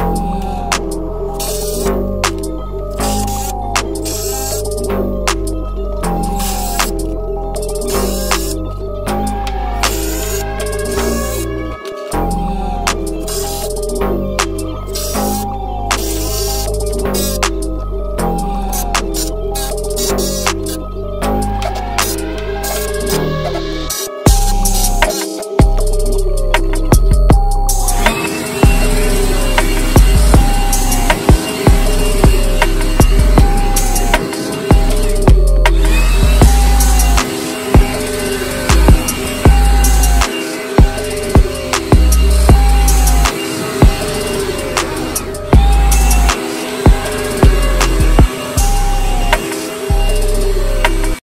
Yeah.